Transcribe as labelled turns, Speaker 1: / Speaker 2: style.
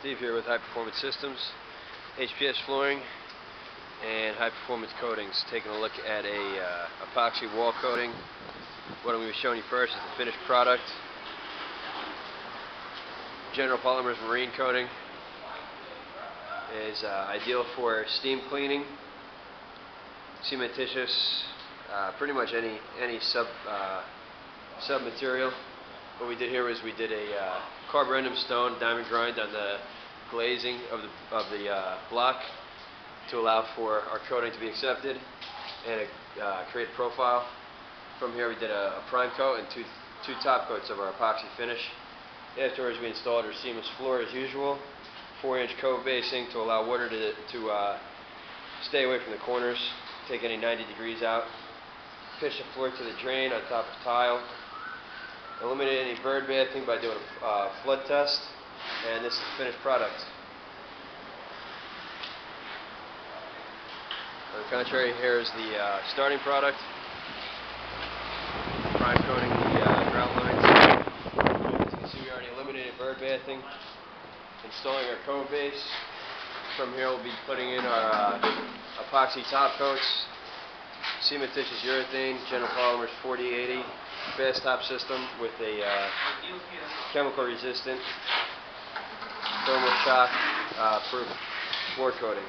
Speaker 1: Steve here with High Performance Systems, HPS flooring, and high performance coatings. Taking a look at a uh, epoxy wall coating. What I'm going to be showing you first is the finished product. General Polymers Marine Coating is uh, ideal for steam cleaning, cementitious, uh, pretty much any any sub uh, sub material. What we did here was we did a uh, carborundum stone diamond grind on the glazing of the of the uh, block to allow for our coating to be accepted and a, uh, create a profile. From here we did a, a prime coat and two two top coats of our epoxy finish. Afterwards we installed our seamless floor as usual, 4 inch cove basing to allow water to, to uh, stay away from the corners, take any 90 degrees out. Pitch the floor to the drain on top of tile. Eliminate any bird bathing by doing a uh, flood test. And this is the finished product. On the contrary, here is the uh, starting product. Prime coating the uh, lines. As you can see, we already eliminated bird bathing. Installing our cove base. From here, we'll be putting in our uh, epoxy top coats, cementitious urethane, General Polymers 4080 bath system with a uh, chemical resistant thermal shock uh, proof floor coating.